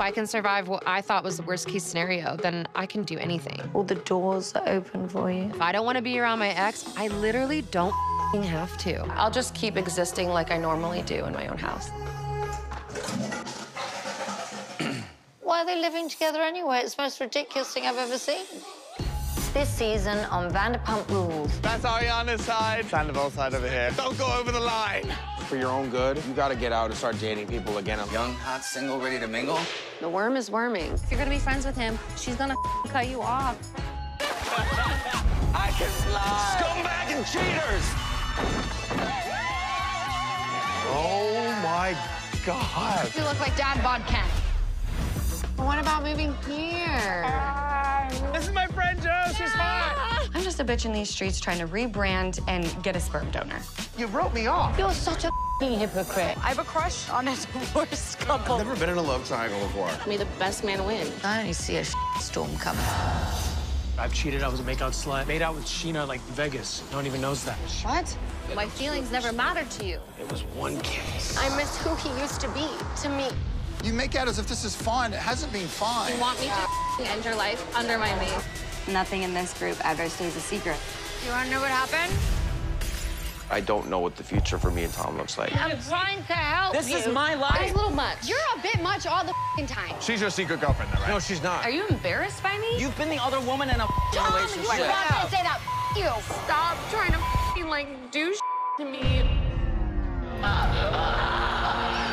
If I can survive what I thought was the worst case scenario, then I can do anything. All the doors are open for you. If I don't want to be around my ex, I literally don't have to. I'll just keep existing like I normally do in my own house. Why are they living together anyway? It's the most ridiculous thing I've ever seen. This season on Vanderpump Rules. That's Ariana's side. Sandoval's side over here. Don't go over the line. For your own good, you gotta get out and start dating people again. Young, hot, single, ready to mingle. The worm is worming. If you're gonna be friends with him, she's gonna cut you off. I can slide. Scumbag and cheaters! Oh my God. You look like Dad bod Ken. What about moving here? This is my friend Joe. She's hot. I'm just a bitch in these streets trying to rebrand and get a sperm donor. You wrote me off. You're such a hypocrite. I have a crush on a divorced couple. Never been in a love triangle before. May the best man win. I only see a storm coming. I've cheated. I was a makeout slut. Made out with Scheana like Vegas. No one even knows that. What? My feelings never mattered to you. It was one kiss. I miss who he used to be to me. You make out as if this is fun. It hasn't been fun. You want me to end your life under my maid? Nothing in this group ever stays a secret. You wanna know what happened? I don't know what the future for me and Tom looks like. I'm trying to help This you. is my It's life. a little much. You're a bit much all the time. She's your secret girlfriend, though, right? No, she's not. Are you embarrassed by me? You've been the other woman in a Tom, relationship. you are not gonna say that. You. Stop trying to like do to me.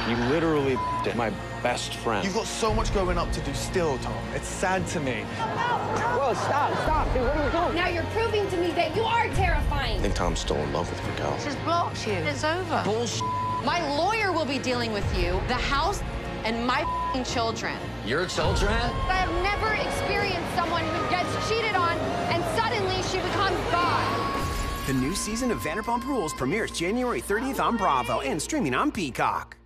You literally did my best friend. You've got so much going up to do still, Tom. It's sad to me. Whoa, stop, stop, dude. What are you doing? Now you're proving to me that you are terrifying. I think Tom's still in love with Raquel. Just blocked you. It's over. Bullshit. My lawyer will be dealing with you, the house, and my f***ing children. Your children? I have never experienced someone who gets cheated on and suddenly she becomes God. The new season of Vanderpump Rules premieres January 30th on Bravo and streaming on Peacock.